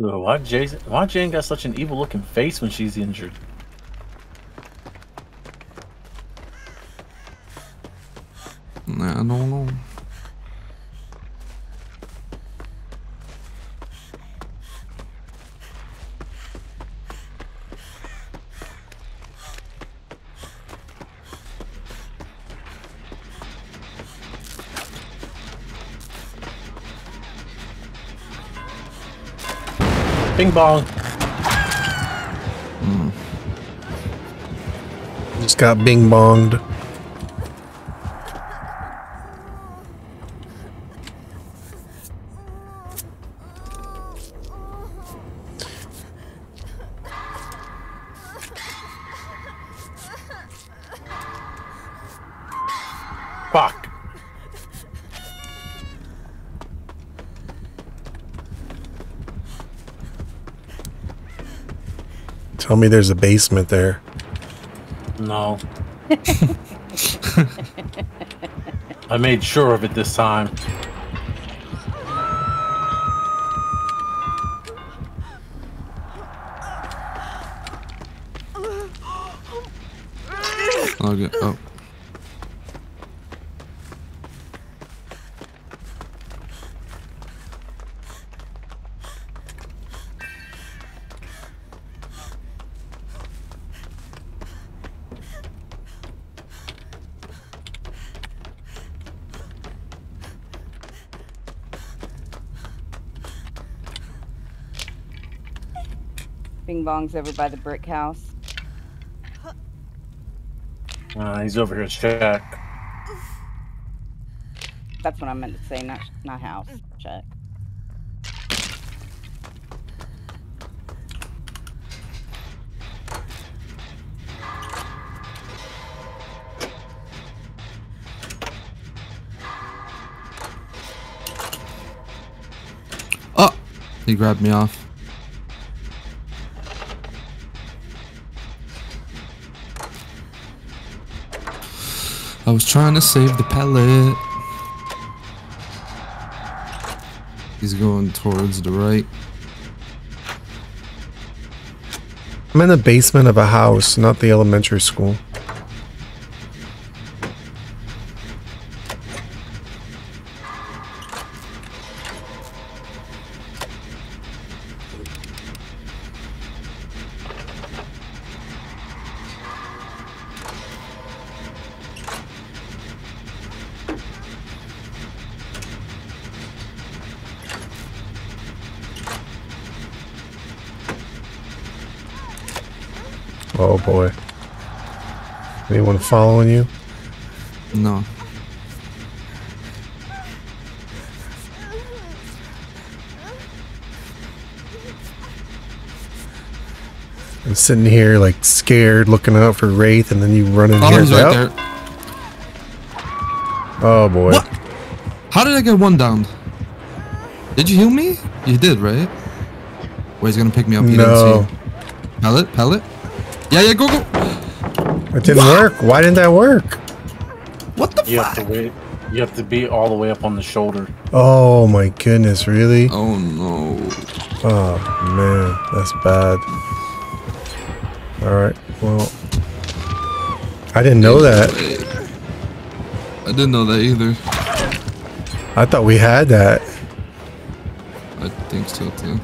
Why Jason? Why Jane got such an evil-looking face when she's injured? I don't know. Bing bong. Just got bing bonged. Tell me there's a basement there. No. I made sure of it this time. Okay. Oh. Bing Bong's over by the brick house. Uh, he's over here at Shack. That's what I meant to say, not not house. Check. Oh! He grabbed me off. Trying to save the pallet. He's going towards the right. I'm in the basement of a house, not the elementary school. Oh boy. Anyone following you? No. I'm sitting here like scared, looking out for Wraith, and then you run in Oh, here. he's right there. Oh boy. What? How did I get one down? Did you heal me? You did, right? Wait, he's gonna pick me up. He No. didn't see. Pallet? Pallet? Yeah, yeah, go, go. It didn't work. Why didn't that work? What the You fuck? have to wait. You have to be all the way up on the shoulder. Oh my goodness, really? Oh no. Oh man, that's bad. Alright, well. I didn't know that. I didn't know that either. I thought we had that. I think so too.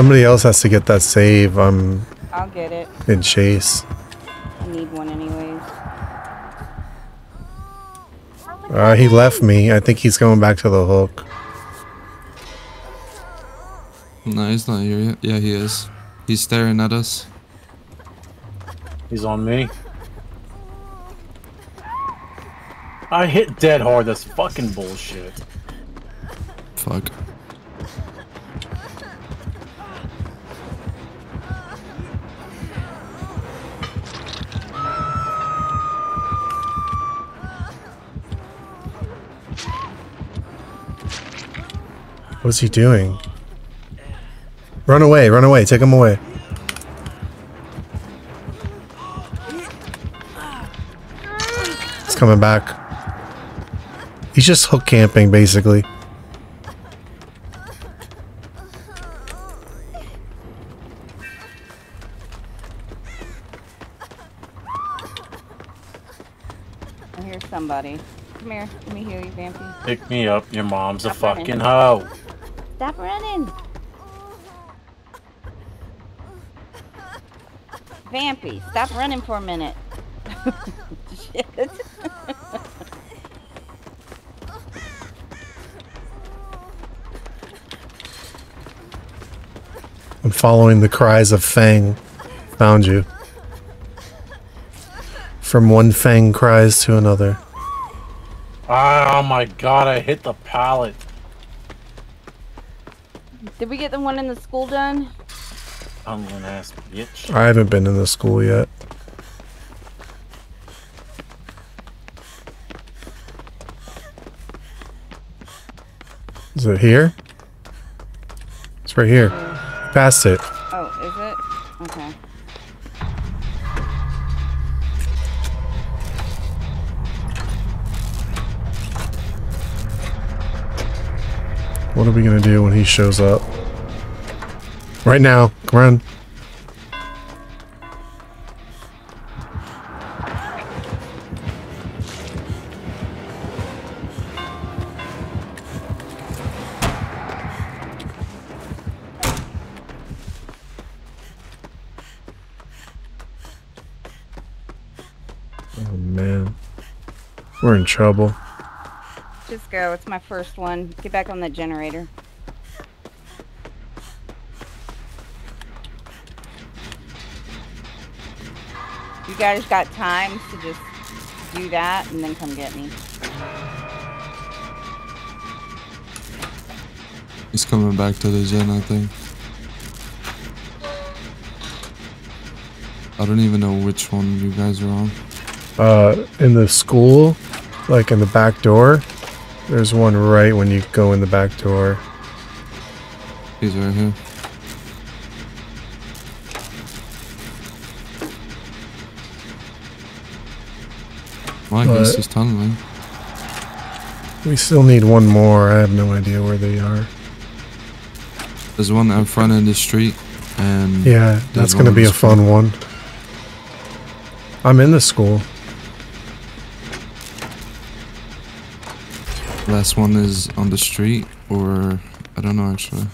Somebody else has to get that save. I'm I'll get it. in chase. I need one anyways. Uh, he left me. I think he's going back to the hook. No, he's not here yet. Yeah, he is. He's staring at us. He's on me. I hit dead hard. That's fucking bullshit. Fuck. What's he doing? Run away, run away, take him away. He's coming back. He's just hook camping, basically. I hear somebody. Come here. Let me heal you, Vampy. Pick me up. Your mom's a fucking hoe. Stop running. Vampy, stop running for a minute. Shit. I'm following the cries of Fang. Found you. From one Fang cries to another. Ah, oh my god, I hit the pallet. Did we get the one in the school done? Onion ass bitch. I haven't been in the school yet. Is it here? It's right here. Past it. Oh, is it? Okay. What are we gonna do when he shows up? Right now. Come on. Oh man. We're in trouble. Just go. It's my first one. Get back on that generator. You guys got time to just do that and then come get me. He's coming back to the gen, I think. I don't even know which one you guys are on. uh, in the school, like in the back door. There's one right when you go in the back door. He's right here. Well, I guess But- he's tunneling. We still need one more. I have no idea where they are. There's one out front in the street, and Yeah, that's gonna be the a fun one. I'm in the school. last one is on the street, or I don't know actually.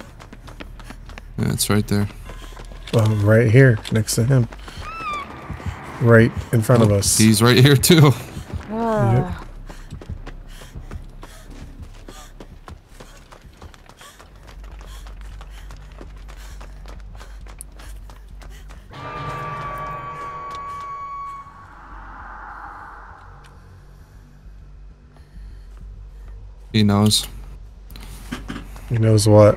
Yeah, it's right there. Uh, right here, next to him. Right in front of Oh, us. He's right here too. He knows He knows what.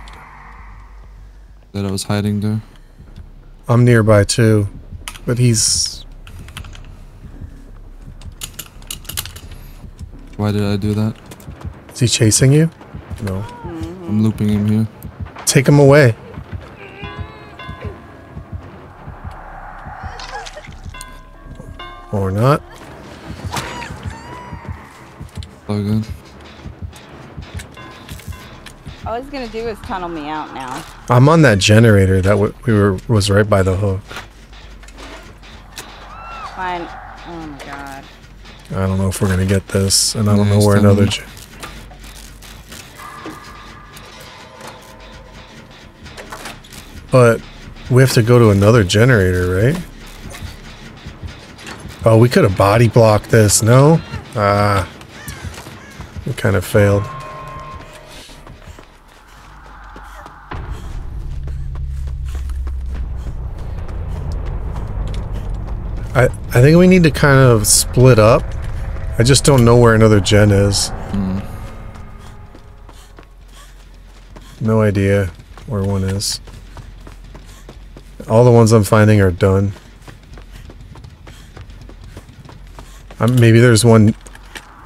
that I was hiding there. I'm nearby too, but he's. Why did I do that? Is he chasing you? No. Mm-hmm. I'm looping him here. Take him away. Or not. All good. All he's gonna do is tunnel me out now. I'm on that generator that w- we were was right by the hook. Fine. I don't know if we're gonna get this, and I don't know where another. But we have to go to another generator, right? Oh, we could have body blocked this. No, ah, we kind of failed. I I think we need to kind of split up. I just don't know where another gen is. No idea where one is. All the ones I'm finding are done. Um, maybe there's one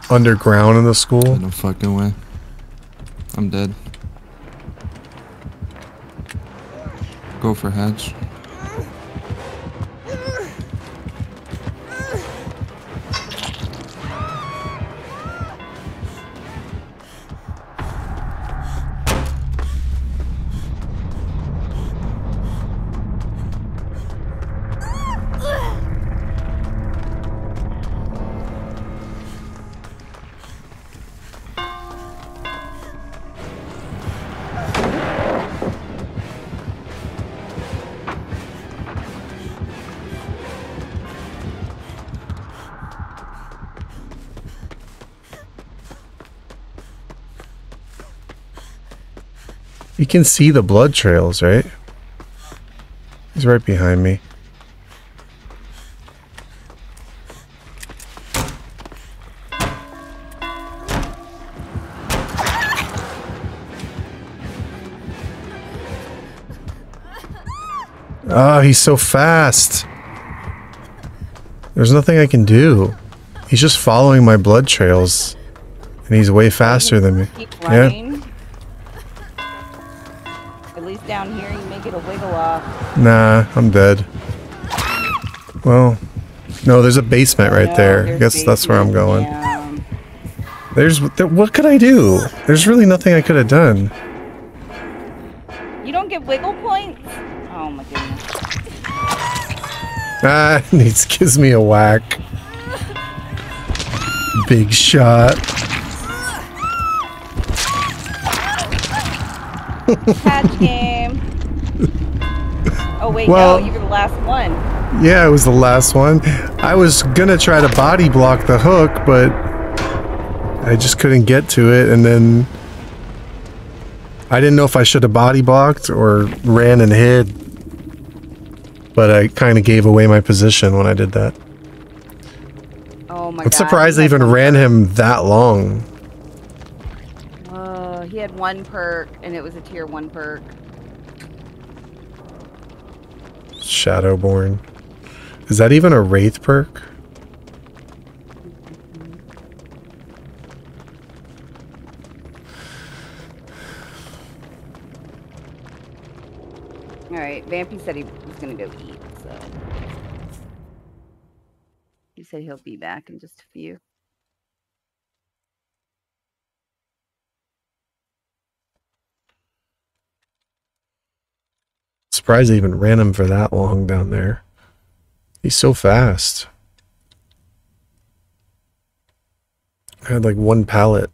underground in the school. No fucking way. I'm dead. Go for hatch. You can see the blood trails, right? He's right behind me. Oh, he's so fast. There's nothing I can do. He's just following my blood trails. And he's way faster than me. Yeah. Wiggle off. Nah, I'm dead. Well, no, there's a basement right there. I guess that's where I'm going. yeah. There's there, what could I do? There's really nothing I could have done. You don't get wiggle points? Oh my goodness. Ah, he gives me a whack. Big shot. Catch game. Oh wait, Well- no, you're the last one. Yeah, it was the last one. I was gonna try to body block the hook, but I just couldn't get to it, and then I didn't know if I should have body blocked or ran and hid. But I kind of gave away my position when I did that. Oh my. I'm surprised I even one ran him that long. Oh, he had one perk, and it was a tier one perk. Shadowborn. Is that even a Wraith perk? All right, Vampy said he was gonna go eat, so he said he'll be back in just a few. Surprised I even ran him for that long down there. He's so fast. I had like one pallet